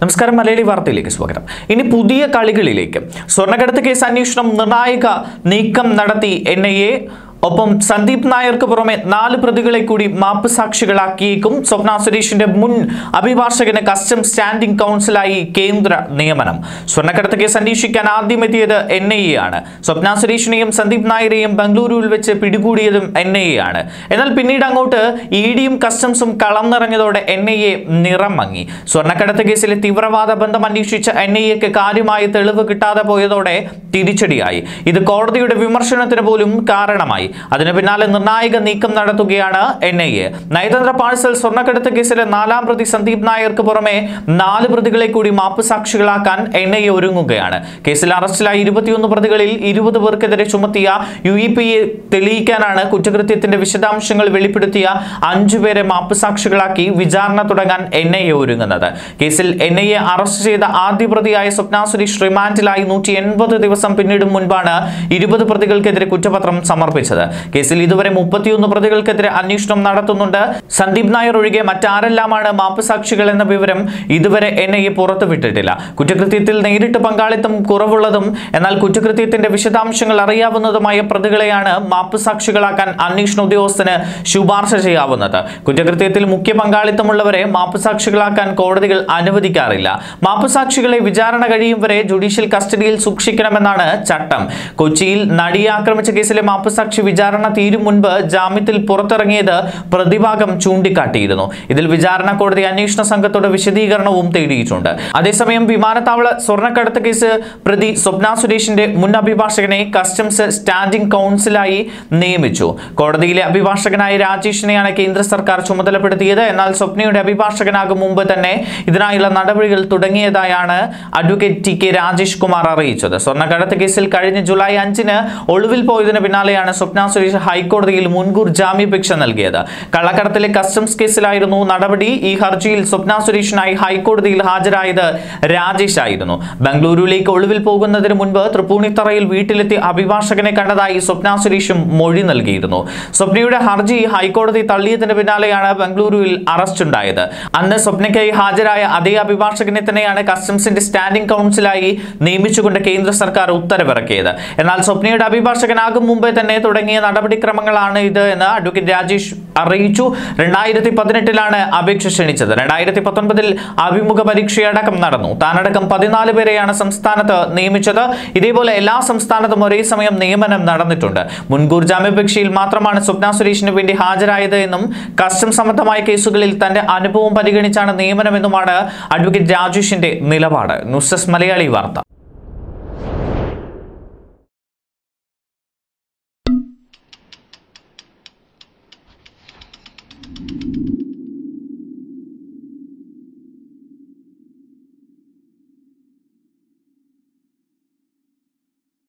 നമസ്കാരം മലയാളി വാർത്തയിലേക്ക് സ്വാഗതം. ഇനി പുതിയ കളികളിലേക്ക്. സ്വർണക്കടത്ത് കേസ് അന്വേഷണം നിർണായക നീക്കം നടത്തി എൻ ഒപ്പം സന്ദീപ് നായർക്ക് പുറമെ നാല് പ്രതികളെ കൂടി മാപ്പ് സാക്ഷികളാക്കിയേക്കും. സ്വപ്ന സുരേഷിന്റെ മുൻ അഭിഭാഷകന് കസ്റ്റംസ് സ്റ്റാൻഡിംഗ് കൗൺസിലായി കേന്ദ്ര നിയമനം. സ്വർണക്കടത്ത് കേസ് അന്വേഷിക്കാൻ ആദ്യം എത്തിയത് എൻ ഐ എ ആണ്. സ്വപ്ന സുരേഷിനെയും സന്ദീപ് നായരെയും ബംഗളൂരുവിൽ വെച്ച് പിടികൂടിയതും എൻ ഐ എ ആണ്. എന്നാൽ പിന്നീട് അങ്ങോട്ട് ഇ ഡിയും കസ്റ്റംസും കളം നിറഞ്ഞതോടെ എൻ ഐ എ നിറം മങ്ങി സ്വർണക്കടത്ത് കേസിലെ തീവ്രവാദ ബന്ധം അന്വേഷിച്ച എൻ ഐ എക്ക് കാര്യമായ തെളിവ് കിട്ടാതെ പോയതോടെ തിരിച്ചടിയായി. ഇത് കോടതിയുടെ വിമർശനത്തിന് പോലും കാരണമായി. അതിന് പിന്നാലെ നിർണായക നീക്കം നടത്തുകയാണ് എൻ ഐ എ നയതന്ത്ര പാഴ്സൽ സ്വർണക്കടത്ത് കേസിലെ നാലാം പ്രതി സന്ദീപ് നായർക്ക് പുറമെ നാല് പ്രതികളെ കൂടി മാപ്പ് സാക്ഷികളാക്കാൻ എൻ ഐ എ ഒരുങ്ങുകയാണ്. കേസിൽ അറസ്റ്റിലായ ഇരുപത്തിയൊന്ന് പ്രതികളിൽ ഇരുപത് പേർക്കെതിരെ ചുമത്തിയ യു ഇ പി തെളിയിക്കാനാണ് കുറ്റകൃത്യത്തിന്റെ വിശദാംശങ്ങൾ വെളിപ്പെടുത്തിയ അഞ്ചുപേരെ മാപ്പ് സാക്ഷികളാക്കി വിചാരണ തുടങ്ങാൻ എൻ ഐ എ ഒരുങ്ങുന്നത്. കേസിൽ എൻ ഐ എ അറസ്റ്റ് ചെയ്ത ആദ്യ പ്രതിയായ സ്വപ്ന സുരേഷ് റിമാൻഡിലായി നൂറ്റി എൺപത് ദിവസം പിന്നിടും മുൻപാണ് ഇരുപത് പ്രതികൾക്കെതിരെ കുറ്റപത്രം സമർപ്പിച്ചത്. കേസിൽ ഇതുവരെ മുപ്പത്തിയൊന്ന് പ്രതികൾക്കെതിരെ അന്വേഷണം നടത്തുന്നുണ്ട്. സന്ദീപ് നായർ ഒഴികെ മറ്റാരെല്ലാമാണ് മാപ്പ് സാക്ഷികൾ എന്ന വിവരം ഇതുവരെ എൻ ഐ എ പുറത്തുവിട്ടിട്ടില്ല കുറ്റകൃത്യത്തിൽ നേരിട്ട് പങ്കാളിത്തം കുറവുള്ളതും എന്നാൽ കുറ്റകൃത്യത്തിന്റെ വിശദാംശങ്ങൾ അറിയാവുന്നതുമായ പ്രതികളെയാണ് മാപ്പ് സാക്ഷികളാക്കാൻ അന്വേഷണ ഉദ്യോഗസ്ഥന് ശുപാർശ ചെയ്യാവുന്നത്. കുറ്റകൃത്യത്തിൽ മുഖ്യ പങ്കാളിത്തമുള്ളവരെ മാപ്പ് സാക്ഷികളാക്കാൻ കോടതികൾ അനുവദിക്കാറില്ല. മാപ്പ് സാക്ഷികളെ വിചാരണ കഴിയും വരെ ജുഡീഷ്യൽ കസ്റ്റഡിയിൽ സൂക്ഷിക്കണമെന്നാണ് ചട്ടം. കൊച്ചിയിൽ നടിയെ ആക്രമിച്ച കേസിലെ മാപ്പുസാക്ഷി വിചാരണ തീരും മുൻപ് ജാമ്യത്തിൽ പുറത്തിറങ്ങിയത് പ്രതിഭാഗം ചൂണ്ടിക്കാട്ടിയിരുന്നു. ഇതിൽ വിചാരണ കോടതി അന്വേഷണ സംഘത്തോട് വിശദീകരണവും തേടിയിട്ടുണ്ട്. അതേസമയം വിമാനത്താവള സ്വർണക്കടത്ത് കേസ് പ്രതി സ്വപ്ന സുരേഷിന്റെ മുൻ അഭിഭാഷകനെ കസ്റ്റംസ് സ്റ്റാൻഡിംഗ് കൗൺസിലായി നിയമിച്ചു. കോടതിയിലെ അഭിഭാഷകനായ രാജേഷിനെയാണ് കേന്ദ്ര സർക്കാർ ചുമതലപ്പെടുത്തിയത്. എന്നാൽ സ്വപ്നയുടെ അഭിഭാഷകനാകും മുമ്പ് തന്നെ ഇതിനായുള്ള നടപടികൾ തുടങ്ങിയതായാണ് advocate T K Rajesh Kumar അറിയിച്ചത്. സ്വർണക്കടത്ത് കേസിൽ കഴിഞ്ഞ ജൂലൈ അഞ്ചിന് ഒളിവിൽ പോയതിന് പിന്നാലെയാണ് സ്വപ്ന സുരേഷ് ഹൈക്കോടതിയിൽ മുൻകൂർ ജാമ്യാപേക്ഷ നൽകിയത്. കള്ളക്കടത്തിലെ കസ്റ്റംസ് കേസിലായിരുന്നു നടപടി. ഈ ഹർജിയിൽ സ്വപ്ന സുരേഷിനായി ഹൈക്കോടതിയിൽ ഹാജരായത് രാജേഷ് ആയിരുന്നു. ബംഗളൂരുവിലേക്ക് ഒളിവിൽ പോകുന്നതിന് മുൻപ് തൃപ്പൂണിത്തറയിൽ വീട്ടിലെത്തി അഭിഭാഷകനെ കണ്ടതായി സ്വപ്ന സുരേഷും മൊഴി നൽകിയിരുന്നു. സ്വപ്നയുടെ ഹർജി ഹൈക്കോടതി തള്ളിയതിന് പിന്നാലെയാണ് ബംഗളൂരുവിൽ അറസ്റ്റ് ഉണ്ടായത്. അന്ന് സ്വപ്നയ്ക്കായി ഹാജരായ അതേ അഭിഭാഷകനെ തന്നെയാണ് കസ്റ്റംസിന്റെ സ്റ്റാൻഡിംഗ് കൗൺസിലായി നിയമിച്ചുകൊണ്ട് കേന്ദ്ര സർക്കാർ ഉത്തരവിറക്കിയത്. എന്നാൽ സ്വപ്നയുടെ അഭിഭാഷകനാകും മുമ്പേ തന്നെ തുടങ്ങിയ നടപടിക്രമങ്ങളാണ് ഇത് എന്ന് അഡ്വക്കേറ്റ് രാജേഷ് അറിയിച്ചു. രണ്ടായിരത്തി പതിനെട്ടിലാണ് അപേക്ഷ ക്ഷണിച്ചത്. രണ്ടായിരത്തി പത്തൊൻപതിൽ അഭിമുഖ പരീക്ഷയടക്കം നടന്നു. താനടക്കം പതിനാല് പേരെയാണ് സംസ്ഥാനത്ത് നിയമിച്ചത്. ഇതേപോലെ എല്ലാ സംസ്ഥാനത്തും ഒരേ സമയം നിയമനം നടന്നിട്ടുണ്ട്. മുൻകൂർ ജാമ്യാപേക്ഷയിൽ മാത്രമാണ് സ്വപ്ന സുരേഷിന് വേണ്ടി ഹാജരായത് എന്നും കസ്റ്റം സംബന്ധമായ കേസുകളിൽ തന്റെ അനുഭവം പരിഗണിച്ചാണ് നിയമനമെന്നുമാണ് അഡ്വക്കേറ്റ് രാജേഷിന്റെ നിലപാട്. ന്യൂസ് ഡെസ്ക് മലയാളി വാർത്ത.